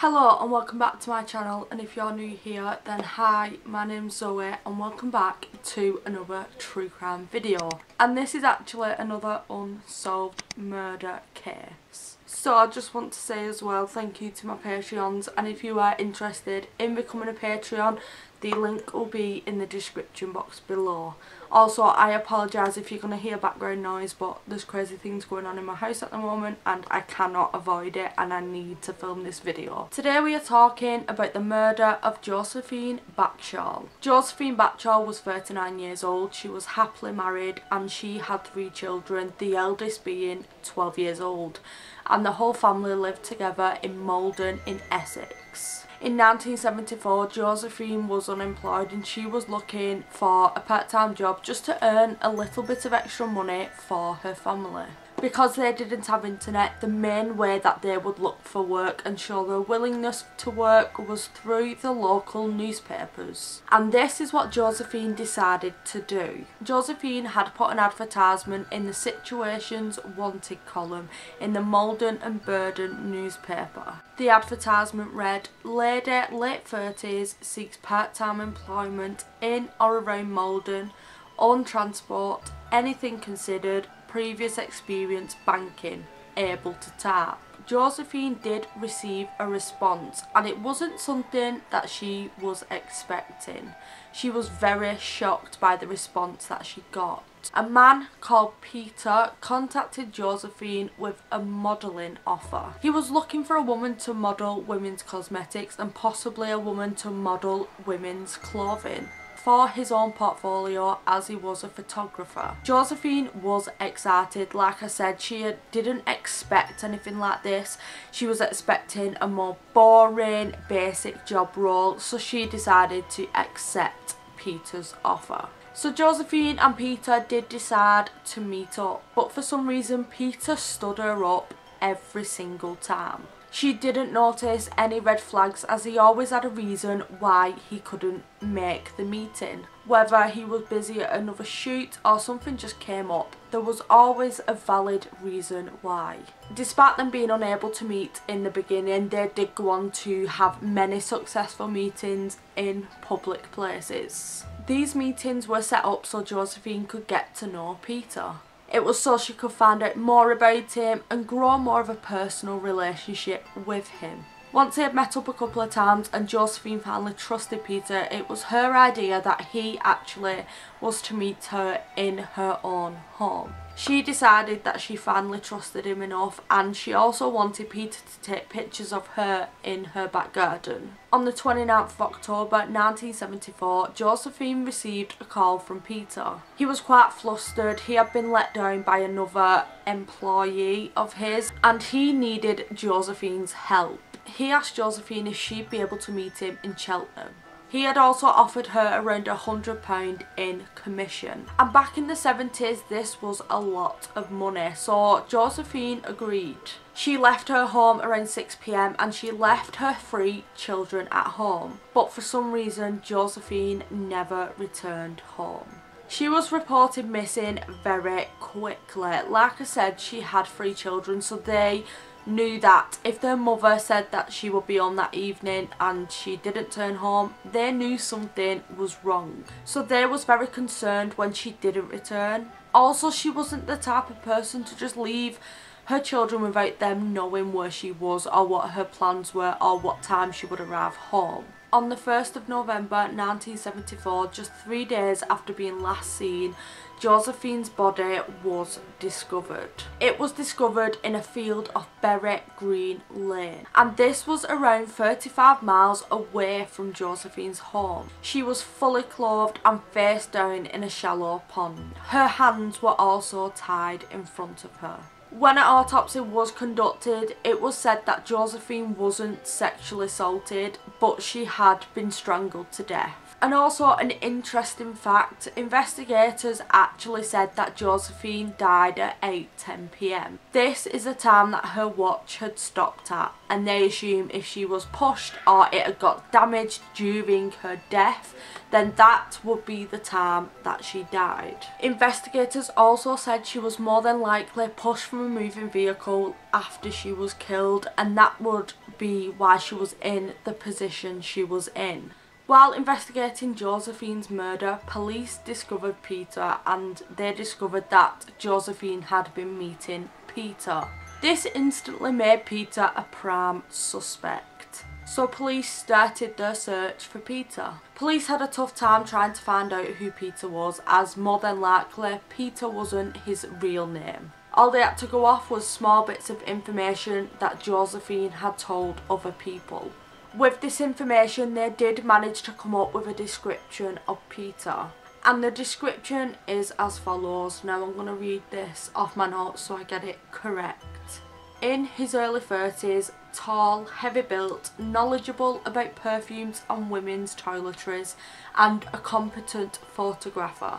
Hello and welcome back to my channel and if you're new here then hi my name's Zoe and welcome back to another true crime video and this is actually another unsolved murder case. So I just want to say as well thank you to my Patreons and if you are interested in becoming a Patreon the link will be in the description box below. Also, I apologise if you're going to hear background noise, but there's crazy things going on in my house at the moment and I cannot avoid it and I need to film this video. Today we are talking about the murder of Josephine Backshall. Josephine Backshall was 39 years old, she was happily married and she had three children, the eldest being 12 years old. And the whole family lived together in Maldon in Essex. In 1974, Josephine was unemployed and she was looking for a part-time job just to earn a little bit of extra money for her family. Because they didn't have internet, the main way that they would look for work and show their willingness to work was through the local newspapers. And this is what Josephine decided to do. Josephine had put an advertisement in the Situations Wanted column in the Maldon and Burnham newspaper. The advertisement read, Lady, late 30s, seeks part-time employment in or around Maldon, on transport, anything considered, previous experience banking, able to tap. Josephine did receive a response and it wasn't something that she was expecting. She was very shocked by the response that she got. A man called Peter contacted Josephine with a modelling offer. He was looking for a woman to model women's cosmetics and possibly a woman to model women's clothing for his own portfolio as he was a photographer. Josephine was excited. Like I said, she didn't expect anything like this. She was expecting a more boring, basic job role, so she decided to accept Peter's offer. So Josephine and Peter did decide to meet up, but for some reason Peter stood her up every single time. She didn't notice any red flags as he always had a reason why he couldn't make the meeting. Whether he was busy at another shoot or something just came up, there was always a valid reason why. Despite them being unable to meet in the beginning, they did go on to have many successful meetings in public places. These meetings were set up so Josephine could get to know Peter. It was so she could find out more about him and grow more of a personal relationship with him. Once they had met up a couple of times and Josephine finally trusted Peter, it was her idea that he actually was to meet her in her own home. She decided that she finally trusted him enough and she also wanted Peter to take pictures of her in her back garden. On the 29th of October 1974, Josephine received a call from Peter. He was quite flustered, he had been let down by another employee of his and he needed Josephine's help. He asked Josephine if she'd be able to meet him in Cheltenham. He had also offered her around a £100 in commission. And back in the 70s, this was a lot of money, so Josephine agreed. She left her home around 6pm and she left her three children at home. But for some reason, Josephine never returned home. She was reported missing very quickly. Like I said, she had three children, so they knew that if their mother said that she would be on that evening and she didn't turn home, they knew something was wrong. So they was very concerned when she didn't return. Also, she wasn't the type of person to just leave her children without them knowing where she was or what her plans were or what time she would arrive home. On the 1st of November 1974, just three days after being last seen, Josephine's body was discovered. It was discovered in a field off Berwick Green Lane and this was around 35 miles away from Josephine's home. She was fully clothed and face down in a shallow pond. Her hands were also tied in front of her. When an autopsy was conducted, it was said that Josephine wasn't sexually assaulted, but she had been strangled to death. And also an interesting fact, investigators actually said that Josephine died at 8.10pm. This is the time that her watch had stopped at and they assume if she was pushed or it had got damaged during her death then that would be the time that she died. Investigators also said she was more than likely pushed from a moving vehicle after she was killed and that would be why she was in the position she was in. While investigating Josephine's murder, police discovered Peter and they discovered that Josephine had been meeting Peter. This instantly made Peter a prime suspect. So police started their search for Peter. Police had a tough time trying to find out who Peter was as more than likely Peter wasn't his real name. All they had to go off was small bits of information that Josephine had told other people. With this information they did manage to come up with a description of Peter and the description is as follows. Now I'm going to read this off my notes so I get it correct. In his early 30s, tall, heavy built, knowledgeable about perfumes and women's toiletries and a competent photographer.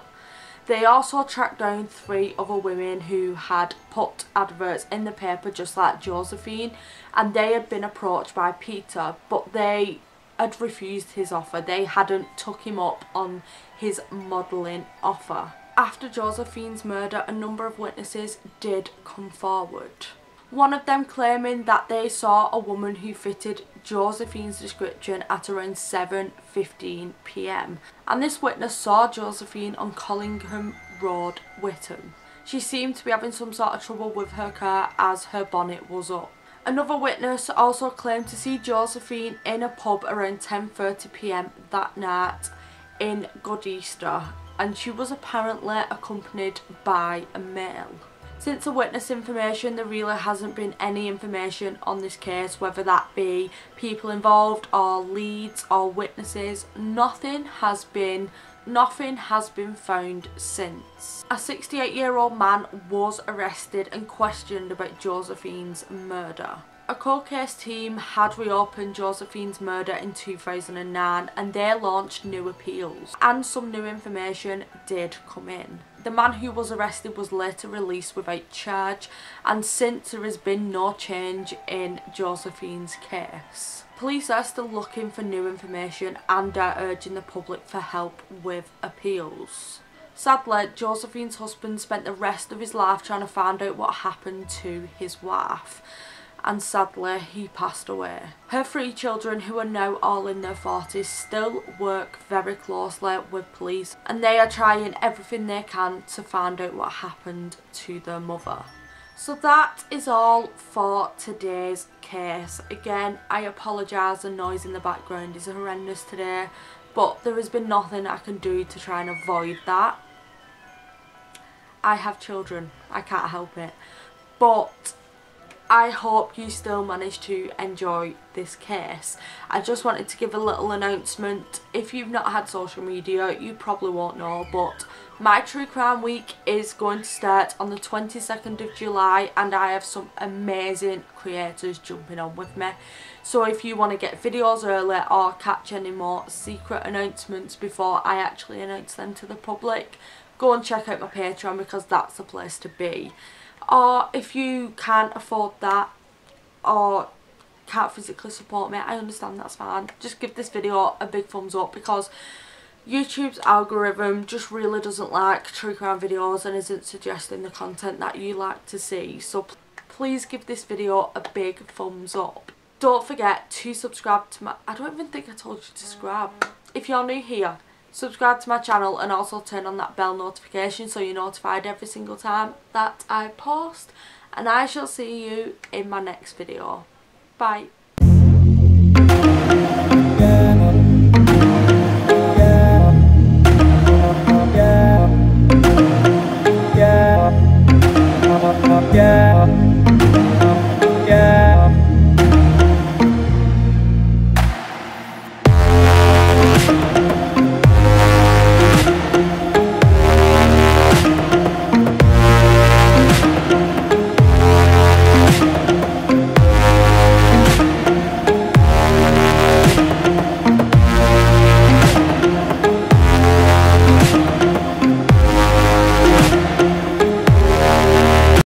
They also tracked down three other women who had put adverts in the paper just like Josephine and they had been approached by Peter but they had refused his offer. They hadn't took him up on his modelling offer. After Josephine's murder a number of witnesses did come forward. One of them claiming that they saw a woman who fitted Josephine's description at around 7.15pm and this witness saw Josephine on Collingwood Road, Witham. She seemed to be having some sort of trouble with her car as her bonnet was up. Another witness also claimed to see Josephine in a pub around 10.30pm that night in Godeyster and she was apparently accompanied by a male. Since the witness information there really hasn't been any information on this case whether that be people involved or leads or witnesses. Nothing has been nothing has been found since. A 68 year old man was arrested and questioned about Josephine's murder. A cold case team had reopened Josephine's murder in 2009 and they launched new appeals and some new information did come in. The man who was arrested was later released without charge and since there has been no change in Josephine's case. Police are still looking for new information and are urging the public for help with appeals. Sadly, Josephine's husband spent the rest of his life trying to find out what happened to his wife and sadly he passed away. Her three children who are now all in their 40s still work very closely with police and they are trying everything they can to find out what happened to their mother. So that is all for today's case. Again, I apologise the noise in the background is horrendous today but there has been nothing I can do to try and avoid that. I have children, I can't help it. But I hope you still managed to enjoy this case. I just wanted to give a little announcement. If you've not had social media, you probably won't know, but my True Crime Week is going to start on the 22nd of July and I have some amazing creators jumping on with me. So if you want to get videos early or catch any more secret announcements before I actually announce them to the public, go and check out my Patreon because that's the place to be or if you can't afford that or can't physically support me I understand that's fine. Just give this video a big thumbs up because YouTube's algorithm just really doesn't like true crime videos and isn't suggesting the content that you like to see. So please give this video a big thumbs up. Don't forget to subscribe to my I don't even think I told you to subscribe. If you're new here subscribe to my channel and also turn on that bell notification so you're notified every single time that I post and I shall see you in my next video. Bye.